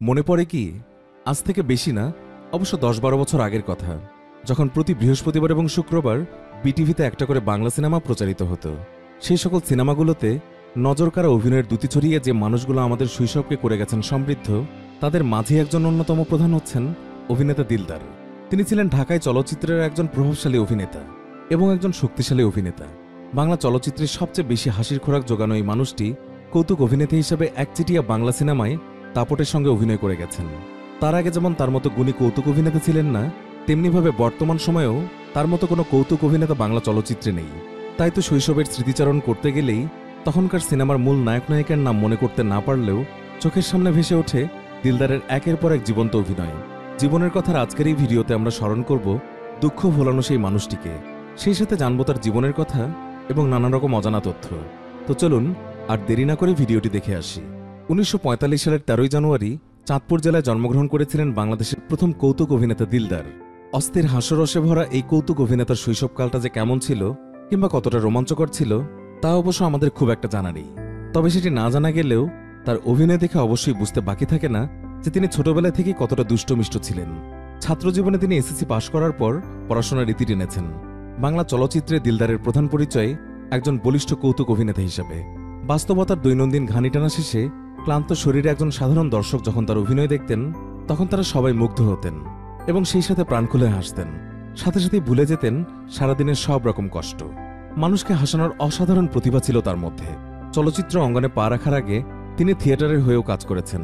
মনে পড়ে কি, আজ থেকে বেশি না, অবশ্য দশ বারো বছর আগের কথা, যখন প্রতি বৃহস্পতিবার এবং শুক্রবার বিটিভিতে একটা করে বাংলা সিনেমা প্রচারিত হতো। সেই সকল সিনেমাগুলোতে নজরকাড়া অভিনয়ের দুতি ছড়িয়ে যে মানুষগুলো আমাদের শৈশবকে করে গেছেন সমৃদ্ধ, তাদের মাঝে একজন অন্যতম প্রধান হচ্ছেন অভিনেতা দিলদার। তিনি ছিলেন ঢাকায় চলচ্চিত্রের একজন প্রভাবশালী অভিনেতা এবং একজন শক্তিশালী অভিনেতা। বাংলা চলচ্চিত্রের সবচেয়ে বেশি হাসির খোরাক জোগানো এই মানুষটি কৌতুক অভিনেতা হিসেবে একচিটিয়া বাংলা সিনেমায় দাপটের সঙ্গে অভিনয় করে গেছেন। তার আগে যেমন তার মতো গুণী কৌতুক অভিনেতা ছিলেন না তেমনিভাবে বর্তমান সময়েও তার মতো কোনো কৌতুক অভিনেতা বাংলা চলচ্চিত্রে নেই। তাই তো শৈশবের স্মৃতিচারণ করতে গেলেই তখনকার সিনেমার মূল নায়ক নায়িকার নাম মনে করতে না পারলেও চোখের সামনে ভেসে ওঠে দিলদারের একের পর এক জীবন্ত অভিনয়। জীবনের কথার আজকের এই ভিডিওতে আমরা স্মরণ করব দুঃখ ভোলানো সেই মানুষটিকে। সেই সাথে জানব তার জীবনের কথা এবং নানা রকম অজানা তথ্য। তো চলুন, আর দেরি না করে ভিডিওটি দেখে আসি। উনিশশো পঁয়তাল্লিশ সালের তেরোই জানুয়ারি চাঁদপুর জেলায় জন্মগ্রহণ করেছিলেন বাংলাদেশের প্রথম কৌতুক অভিনেতা দিলদার। অস্থির হাস্যরসে ভরা এই কৌতুক অভিনেতার শৈশবকালটা যে কেমন ছিল কিংবা কতটা রোমাঞ্চকর ছিল, তা অবশ্য আমাদের খুব একটা জানা নেই। তবে সেটি না জানা গেলেও তার অভিনয় দেখে অবশ্যই বুঝতে বাকি থাকে না যে তিনি ছোটবেলা থেকে কতটা দুষ্টমিষ্ট ছিলেন। ছাত্রজীবনে তিনি এসএসসি পাশ করার পর পড়াশোনার রীতি টেনেছেন। বাংলা চলচ্চিত্রে দিলদারের প্রধান পরিচয় একজন বলিষ্ঠ কৌতুক অভিনেতা হিসেবে। বাস্তবতার দৈনন্দিন ঘানি টানা শেষে ক্লান্ত শরীরে একজন সাধারণ দর্শক যখন তার অভিনয় দেখতেন, তখন তারা সবাই মুগ্ধ হতেন এবং সেই সাথে প্রাণ খুলে হাসতেন। সাথে সাথে ভুলে যেতেন সারাদিনের সব রকম কষ্ট। মানুষকে হাসানোর অসাধারণ প্রতিভা ছিল তার মধ্যে। চলচ্চিত্র অঙ্গনে পা রাখার আগে তিনি থিয়েটারের হয়েও কাজ করেছেন।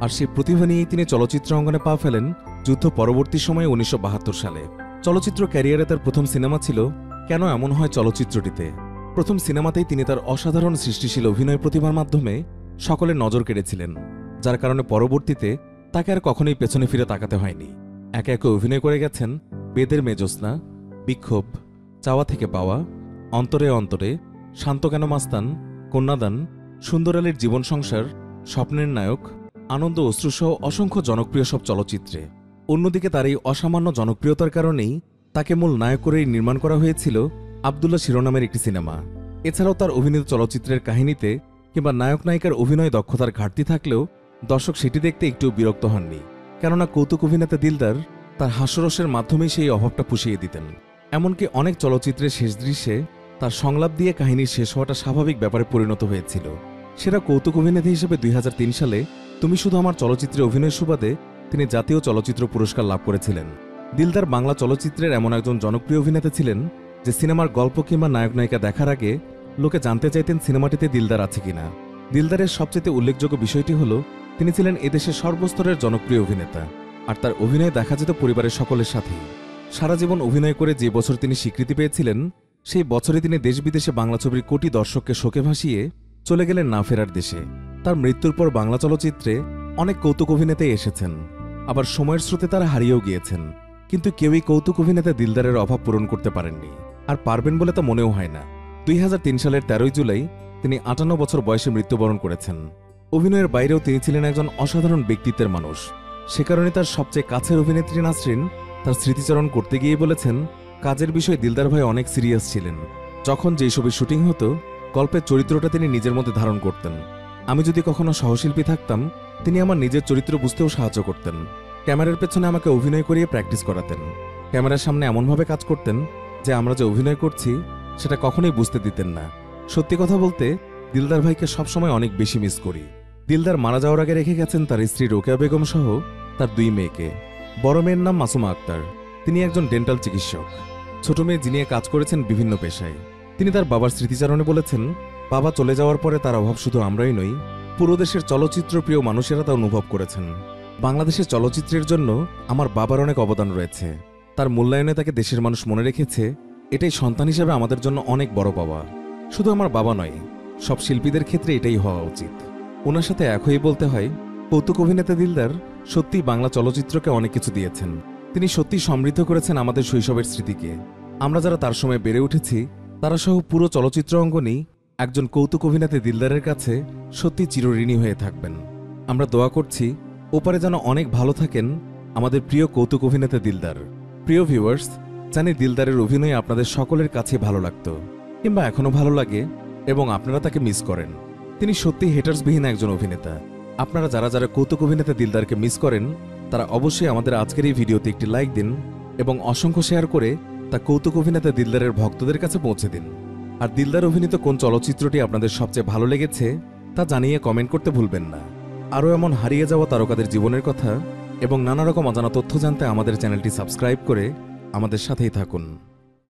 আর সেই প্রতিভা নিয়েই তিনি চলচ্চিত্র অঙ্গনে পা ফেলেন যুদ্ধ পরবর্তী সময়ে উনিশশো বাহাত্তর সালে। চলচ্চিত্র ক্যারিয়ারে তার প্রথম সিনেমা ছিল কেন এমন হয় চলচ্চিত্রটিতে। প্রথম সিনেমাতেই তিনি তার অসাধারণ সৃষ্টিশীল অভিনয় প্রতিভার মাধ্যমে সকলের নজর কেড়েছিলেন, যার কারণে পরবর্তীতে তাকে আর কখনোই পেছনে ফিরে তাকাতে হয়নি। একে একে অভিনয় করে গেছেন বেদের মেজস্না, বিক্ষোভ, চাওয়া থেকে পাওয়া, অন্তরে অন্তরে, শান্ত কেন মাস্তান, কন্যাদান সুন্দর আলীর জীবন সংসার, স্বপ্নের নায়ক, আনন্দ অশ্রুসহ অসংখ্য জনপ্রিয় সব চলচ্চিত্রে। অন্যদিকে তার এই অসামান্য জনপ্রিয়তার কারণেই তাকে মূল নায়ক করেই নির্মাণ করা হয়েছিল আবদুল্লাহ শিরোনামের একটি সিনেমা। এছাড়াও তার অভিনীত চলচ্চিত্রের কাহিনীতে কিংবা নায়ক নায়িকার অভিনয় দক্ষতার ঘাটতি থাকলেও দর্শক সেটি দেখতে একটু বিরক্ত হননি। কেননা কৌতুক অভিনেতা দিলদার তার হাস্যরসের মাধ্যমেই সেই অভাবটা পুষিয়ে দিতেন। এমনকি অনেক চলচ্চিত্রের শেষ দৃশ্যে তার সংলাপ দিয়ে কাহিনীর শেষ হওয়াটা স্বাভাবিক ব্যাপারে পরিণত হয়েছিল। সেরা কৌতুক অভিনেতা হিসেবে দুই হাজার তিন সালে তুমি শুধু আমার চলচ্চিত্রে অভিনয়ের সুবাদে, তিনি জাতীয় চলচ্চিত্র পুরস্কার লাভ করেছিলেন। দিলদার বাংলা চলচ্চিত্রের এমন একজন জনপ্রিয় অভিনেতা ছিলেন যে সিনেমার গল্প কিংবা নায়ক নায়িকা দেখার আগে লোকে জানতে চাইতেন সিনেমাটিতে দিলদার আছে কিনা। দিলদারের সবচেয়ে উল্লেখযোগ্য বিষয়টি হল, তিনি ছিলেন এদেশের সর্বস্তরের জনপ্রিয় অভিনেতা, আর তার অভিনয় দেখা যেত পরিবারের সকলের সাথেই। সারা জীবন অভিনয় করে যে বছর তিনি স্বীকৃতি পেয়েছিলেন, সেই বছরে তিনি দেশ বিদেশে বাংলা ছবির কোটি দর্শককে শোকে ভাসিয়ে চলে গেলেন না ফেরার দেশে। তার মৃত্যুর পর বাংলা চলচ্চিত্রে অনেক কৌতুক অভিনেতাই এসেছেন। আবার সময়ের স্রোতে তারা হারিয়েও গিয়েছেন। কিন্তু কেউই কৌতুক অভিনেতা দিলদারের অভাব পূরণ করতে পারেননি। আর পারবেন বলে তা মনেও হয় না। দুই হাজার তিন সালের তেরোই জুলাই তিনি আটান্ন বছর বয়সে মৃত্যুবরণ করেছেন। অভিনয়ের বাইরেও তিনি ছিলেন একজন অসাধারণ ব্যক্তিত্বের মানুষ। সে কারণে তার সবচেয়ে কাছের অভিনেত্রী নাসরিন তার স্মৃতিচারণ করতে গিয়ে বলেছেন, কাজের বিষয়ে দিলদার ভাই অনেক সিরিয়াস ছিলেন। যখন যেই ছবির শুটিং হতো, গল্পের চরিত্রটা তিনি নিজের মধ্যে ধারণ করতেন। আমি যদি কখনো সহশিল্পী থাকতাম, তিনি আমার নিজের চরিত্র বুঝতেও সাহায্য করতেন। ক্যামেরার পেছনে আমাকে অভিনয় করিয়ে প্র্যাকটিস করাতেন। ক্যামেরার সামনে এমনভাবে কাজ করতেন যে আমরা যে অভিনয় করছি সেটা কখনোই বুঝতে দিতেন না। সত্যি কথা বলতে, দিলদার ভাইকে সবসময় অনেক বেশি মিস করি। দিলদার মারা যাওয়ার আগে রেখে গেছেন তার স্ত্রী রোকেয়া বেগম সহ তার দুই মেয়েকে। বড় মেয়ের নাম মাসুমা আক্তার। তিনি একজন ডেন্টাল চিকিৎসক। ছোট মেয়ে যিনি কাজ করেছেন বিভিন্ন পেশায়। তিনি তার বাবার স্মৃতিচারণে বলেছেন, বাবা চলে যাওয়ার পরে তার অভাব শুধু আমরাই নই, পুরো দেশের চলচ্চিত্র প্রিয় মানুষেরা তা অনুভব করেছেন। বাংলাদেশের চলচ্চিত্রের জন্য আমার বাবার অনেক অবদান রয়েছে। তার মূল্যায়নে তাকে দেশের মানুষ মনে রেখেছে এটাই সন্তান হিসেবে আমাদের জন্য অনেক বড় পাওয়া। শুধু আমার বাবা নয়, সব শিল্পীদের ক্ষেত্রে এটাই হওয়া উচিত। ওনার সাথে একই বলতে হয়, কৌতুক অভিনেতা দিলদার সত্যি বাংলা চলচ্চিত্রকে অনেক কিছু দিয়েছেন। তিনি সত্যি সমৃদ্ধ করেছেন আমাদের শৈশবের স্মৃতিকে। আমরা যারা তার সময় বেড়ে উঠেছি, তারা সহ পুরো চলচ্চিত্র অঙ্গনই একজন কৌতুক অভিনেতা দিলদারের কাছে সত্যি চিরঋণী হয়ে থাকবেন। আমরা দোয়া করছি, ওপারে যেন অনেক ভালো থাকেন আমাদের প্রিয় কৌতুক অভিনেতা দিলদার। প্রিয় ভিউয়ার্স জানি দিলদারের অভিনয় আপনাদের সকলের কাছে ভালো লাগতো, কিংবা এখনও ভালো লাগে এবং আপনারা তাকে মিস করেন। তিনি সত্যি হেটার্সবিহীন একজন অভিনেতা। আপনারা যারা যারা কৌতুক অভিনেতা দিলদারকে মিস করেন, তারা অবশ্যই আমাদের আজকের এই ভিডিওতে একটি লাইক দিন এবং অসংখ্য শেয়ার করে তা কৌতুক অভিনেতা দিলদারের ভক্তদের কাছে পৌঁছে দিন। আর দিলদার অভিনীত কোন চলচ্চিত্রটি আপনাদের সবচেয়ে ভালো লেগেছে, তা জানিয়ে কমেন্ট করতে ভুলবেন না। আরও এমন হারিয়ে যাওয়া তারকাদের জীবনের কথা এবং নানা রকম অজানা তথ্য জানতে আমাদের চ্যানেলটি সাবস্ক্রাইব করে আমাদের সাথেই থাকুন।